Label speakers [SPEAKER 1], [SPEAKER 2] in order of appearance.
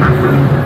[SPEAKER 1] Ha ha ha!